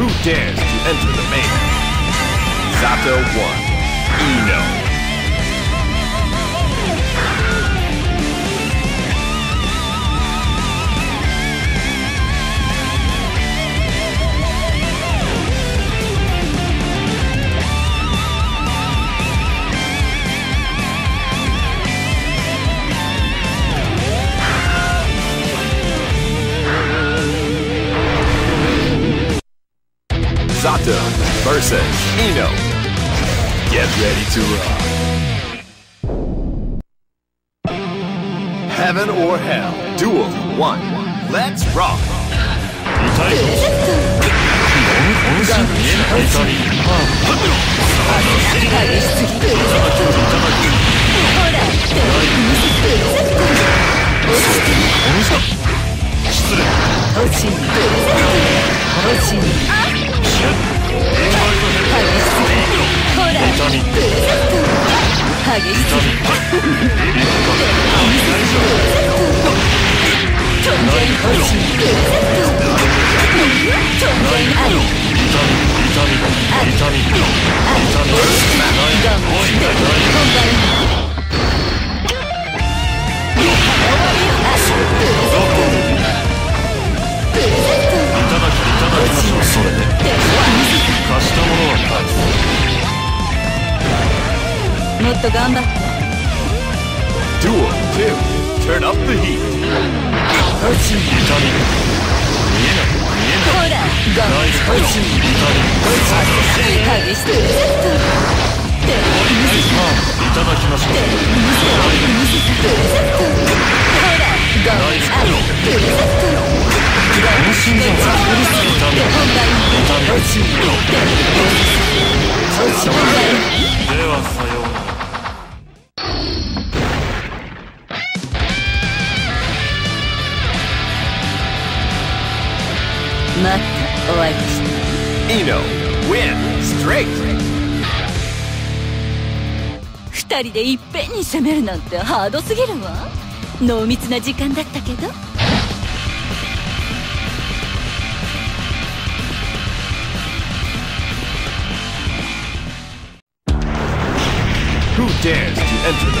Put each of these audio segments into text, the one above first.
Who dares to enter the mayhem? Sato 1. Eno. versus Eno. Get ready to rock. Heaven or Hell, Duel 1. Let's rock! そ っと頑張って Duel 2. Turn up the heat. ほらガン落ちに激しくいただきましょうガンあり安心じゃない本番落ちに落ち本番ではさようならまたお会いした Eno. Win. Straight. 二人でいっぺんに攻めるなんてハードすぎるわ濃密な時間だったけど Who dares to enter the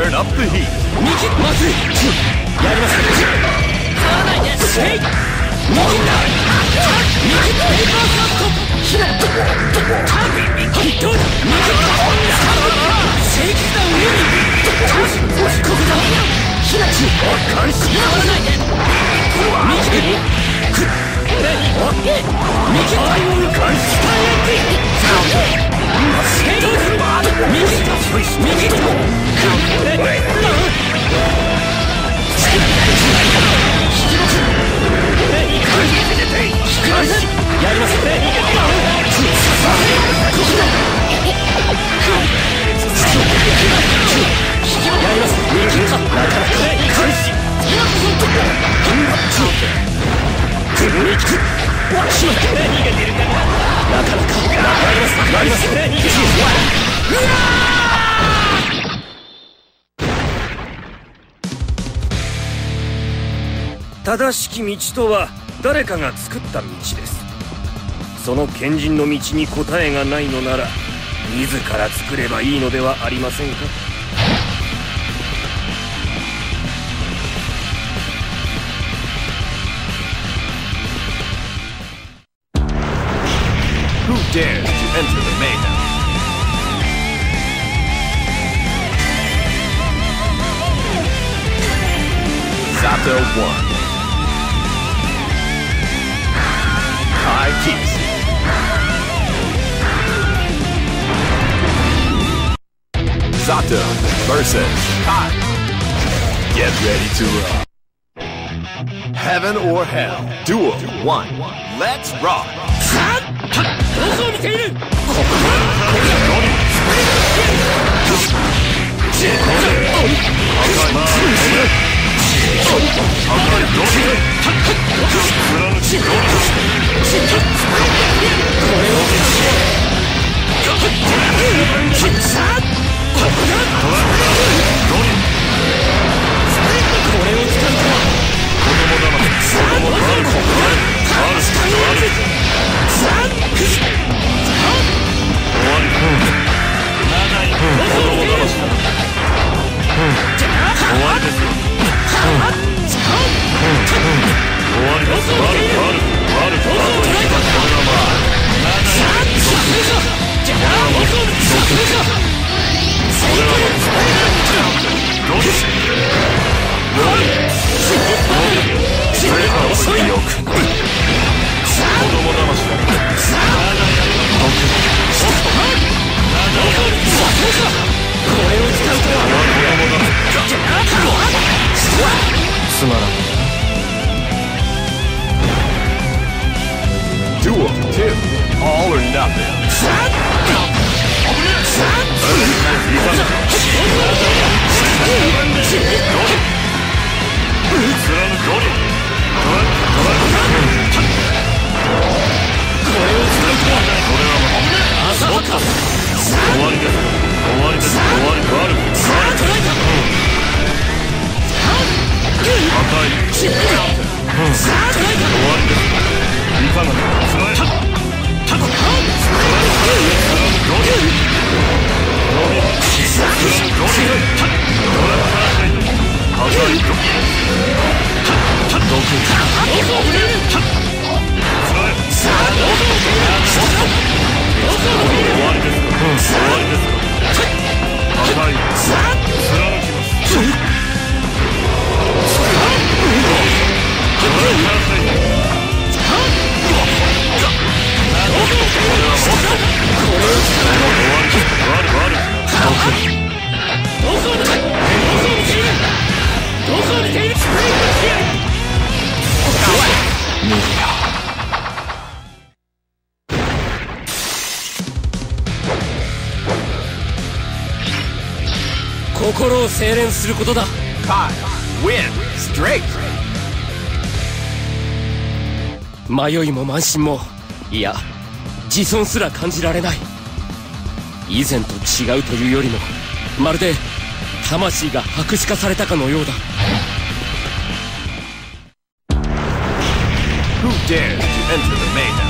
右バーサミキドル右だ正義だ上にタグここだヒ正しき道とは誰かが作った道です。その賢人の道に答えがないのなら自ら作ればいいのではありませんか？Zapdo 1. Kisi Sato versus Kai. Get ready to rock. Heaven or Hell Duel 1 Let's rock どこ心を精錬することだ。Kai Win. Straight 迷いも慢心もいや自尊すら感じられない。以前と違うというよりもまるで魂が白紙化されたかのようだ。Who dares to enter the mayhem?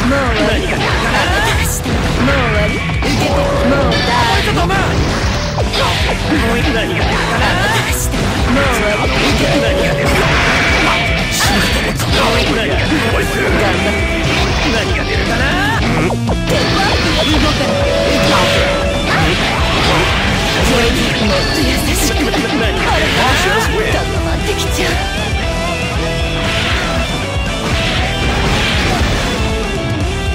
もう終わりあなたがしたもう終わり受けてもうだあなたが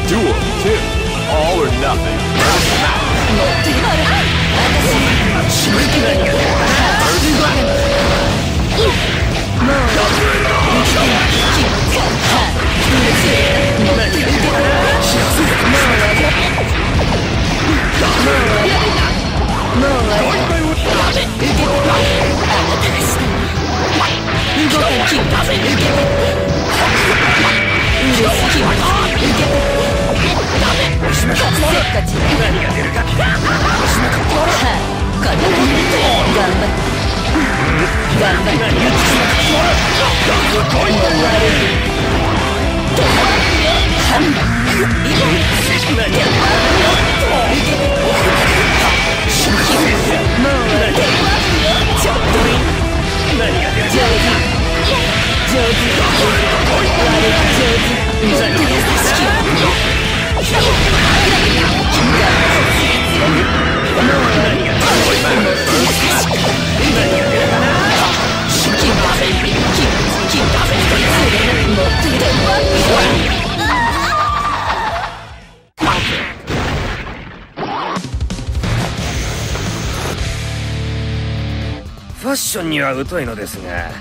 Duel 2. All or nothing. れ高まションには疎いのですが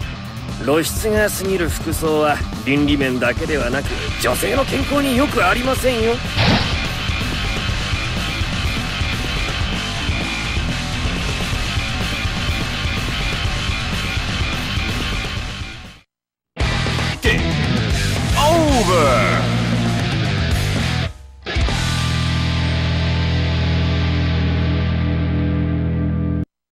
露出が過ぎる服装は倫理面だけではなく女性の健康によくありませんよ。